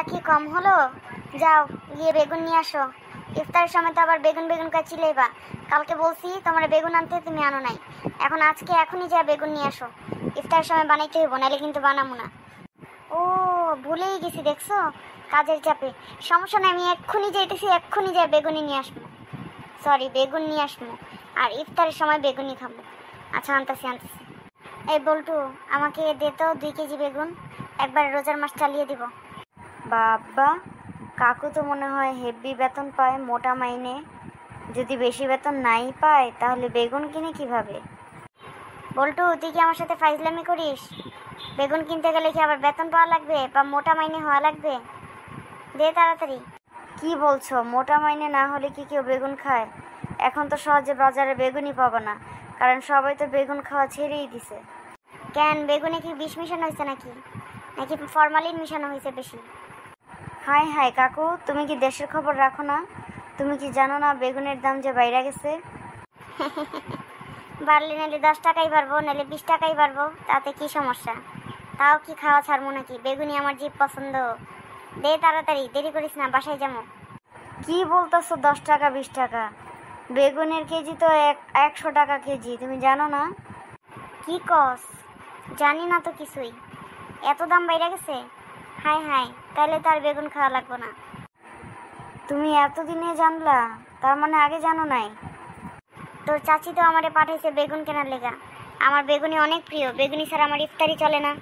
জ্বালা কি কম হলো? যাও, গিয়ে বেগুন নিয়ে আসো। ইফতারের সময় তো আবার বেগুন বেগুন কা চিলেবা কালকে বলছি, তোমার বেগুন আনতে, তুমি আনো নাই। এখন আজকে এখনই যা বেগুন নিয়ে আসো। ইফতারের সময় বানাইতে হইব নাহলে কিন্তু বানাবো না। ও, ভুলেই গেছি, দেখছ? কাজের চাপে। সমস্যা নাই, আমি এক্ষুনি যাইতেছি, এক্ষুনি যাই বেগুনি নিয়ে আসব। সরি বেগুন নিয়ে আসব। আর ইফতারের সময় বেগুনি খাব। আচ্ছা আনতেছি আনতেছি। এই বল্টু, আমাকে দে তো দুই কেজি বেগুন। একবার রোজার মাস চালিয়ে দিব। বাবা, কাকু তো মনে হয় হেভি বেতন পায় মোটা মাইনে। যদি বেশি বেতন নাই পায়, তাহলে বেগুন কিনে কীভাবে? বল্টু, তুই কি আমার সাথে ফাইজলামি করিস? বেগুন কিনতে গেলে কি আবার বেতন পাওয়া লাগবে বা মোটা মাইনে হওয়া লাগবে? দে তাড়াতাড়ি। কি বলছো, মোটা মাইনে না হলে কি কেউ বেগুন খায়? এখন তো সহজে বাজারে বেগুনই পাবো না, কারণ সবাই তো বেগুন খাওয়া ছেড়েই দিছে। কেন, বেগুনে কি বিষ মিশানো হয়েছে নাকি? নাকি ফরমালিন মিশানো হয়েছে বেশি? হাই হাই কাকু তুমি কি দেশের খবর রাখো না? তুমি কি জানো না বেগুনের দাম যে বাইরে গেছে? বাড়লে নাহলে দশ টাকাই পারব নাহলে বিশ টাকাই পারব তাতে কি সমস্যা? তাও কি খাওয়া ছাড়বো নাকি? বেগুনি আমার জিভ পছন্দ। দে তাড়াতাড়ি দেরি করিস না বাসায় যাব। কি বলতেছো দশ টাকা বিশ টাকা? বেগুনের কেজি তো এক একশো টাকা কেজি তুমি জানো না? কি কস? জানি না তো কিছুই। এত দাম বাইরে গেছে? হাই হাই, তাহলে তো আর বেগুন খাওয়া লাগবে না। তুমি এতদিনে জানলা, তার মানে আগে জানো নাই। তোর চাচি তো আমারে পাঠাইছে বেগুন কেনার লেগা। আমার বেগুনি অনেক প্রিয় বেগুনি ছাড়া আমার ইফতারি চলে না।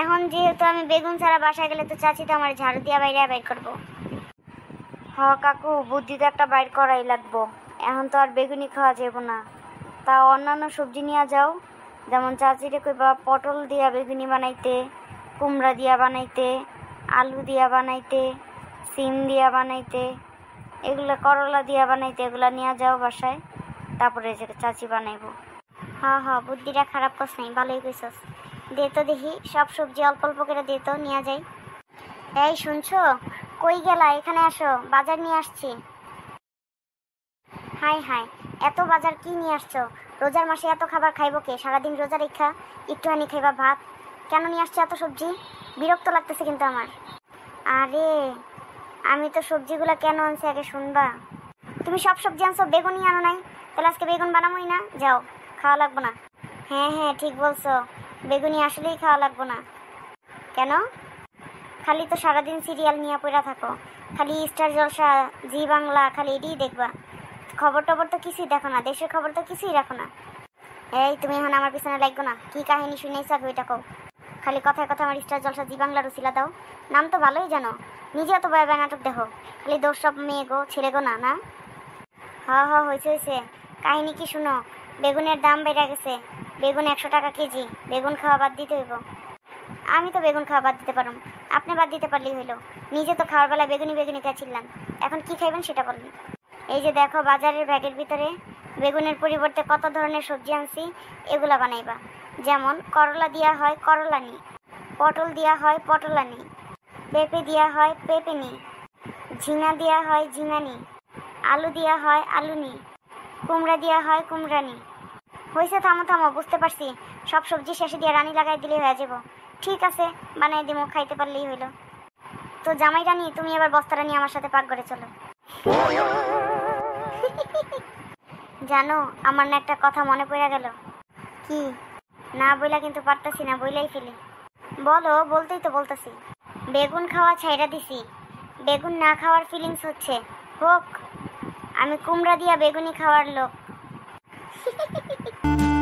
এখন যেহেতু আমি বেগুন ছাড়া বাসায় গেলে তো চাচি তো আমার ঝাড়ু দিয়া বাইরে বাইর করব। হ, কাকু বুদ্ধি তো একটা বাইর করাই লাগবো। এখন তো আর বেগুনি খাওয়া যাব না। তা অন্যান্য সবজি নিয়ে যাও। যেমন চাচিরে কইবা পটল দিয়া বেগুনি বানাইতে, কুমড়া দিয়া বানাইতে আলু দিয়া বানাইতে, সিম দিয়া বানাইতে, এগুলো করলা দিয়া বানাইতে, এগুলো নিয়ে যাও বাসায়, তারপরে যে চাচি বানাইবো। হ্যাঁ হ্যাঁ বুদ্ধিটা খারাপ করছ নাই, ভালোই কইছস। দে তো দেখি, সব সবজি অল্প অল্প করে দে তো, নিয়ে যাই। এই শুনছো? কই গেলা? এখানে আসো, বাজার নিয়ে আসছি। হাই হাই এত বাজার কি নিয়ে আসছো? রোজার মাসে এত খাবার খাইবো কে? সারাদিন রোজা রেখা, একটুখানি খাইবা ভাত। কেন নিয়ে আসছো এত সবজি? বিরক্ত লাগতেছে কিন্তু আমার। আরে, আমি তো সবজিগুলো কেন আনছি আগে শুনবা? তুমি সব সবজি আনছো, বেগুনই আনো নাই। তাহলে আজকে বেগুন বানাবোই না? যাও, খাওয়া লাগবো না। হ্যাঁ হ্যাঁ ঠিক বলছো। বেগুনি আসলেই খাওয়া লাগবো না। কেন? খালি তো সারাদিন সিরিয়াল নিয়ে পড়া থাকো। খালি স্টার জলসা, জি বাংলা, খালি এটাই দেখবা। খবর টবর তো কিছুই দেখো না, দেশের খবর তো কিছুই রাখো না। এই, তুমি এখন আমার পিছনে লাগবো না। কি কাহিনী শুনেছ ওইটা কও। খালি কথায় কথা আমার স্টার জলসা জি বাংলা রুসিলা দাও। নাম তো ভালোই জানো। নিজে তো বয় নাটক দেখো। খালি দোষ সব মেয়ে গো, ছেলে গো না না? হ হ হয়েছে হয়েছে কাহিনী কি শুনো? বেগুনের দাম বেড়ে গেছে। বেগুন একশো টাকা কেজি। বেগুন খাওয়া বাদ দিতে হইব। আমি তো বেগুন খাওয়া বাদ দিতে পারুম। আপনি বাদ দিতে পারলেই হইল। নিজে তো খাওয়ার বেলায় বেগুনি বেগুনি খাচ্ছিলাম এখন কি খাইবেন সেটা বলুন। এই যে দেখো বাজারের ব্যাগের ভিতরে বেগুনের পরিবর্তে কত ধরনের সবজি আনছি, এগুলা বানাইবা। যেমন, করলা দেওয়া হয় করলা নি পটল দেওয়া হয় পটলা নি পেঁপে দেওয়া হয় পেঁপে নি ঝিঙা দেওয়া হয় ঝিঙা নি আলু দেওয়া হয় আলু নি কুমড়া দেওয়া হয় কুমড়া নি হয়েছে থামো থামো, বুঝতে পারছি। সব সবজি শেষে দিয়ে রানি লাগাই দিলে হয়ে যাব ঠিক আছে, বানাই দিমো, খাইতে পারলেই হইল। তো জামাই রানি, তুমি এবার বস্তা রানি আমার সাথে পাক করে চলো। জানো, আমার না একটা কথা মনে পড়ে গেল। কি? না বইলা কিন্তু পারতাছি না, বইলাই ফেলি। বলো, বলতেই তো বলতেছি। বেগুন খাওয়া ছাইরা দিছি। বেগুন না খাওয়ার ফিলিংস হচ্ছে। হোক, আমি কুমড়া দিয়া বেগুনি খাওয়ার লোক।